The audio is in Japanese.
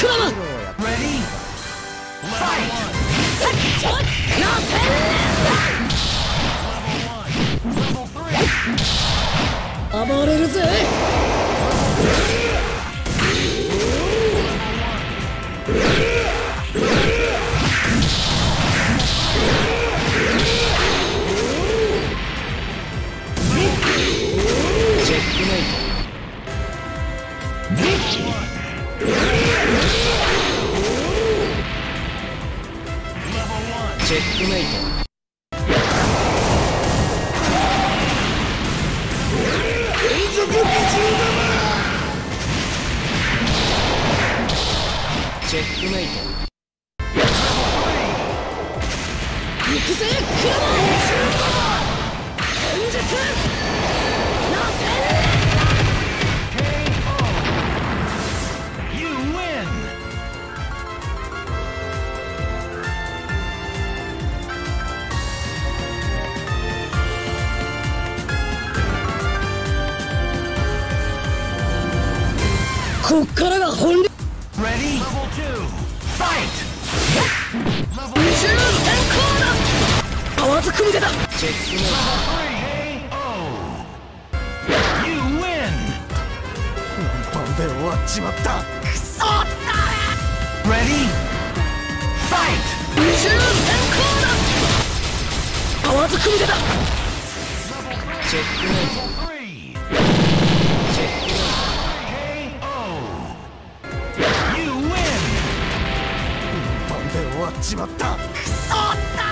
Come on! Ready? Fight! Fight. チェックメイト。行くぜクラムこっからが本領 Ready? Level two. Fight! Level 二重先行だ合わず組んでだチェックメイ three. KO. You win! パンで終わっちまったくそ Ready? Fight! 二重先行だ合わず組んでだトチェックメイトっちまったくそった。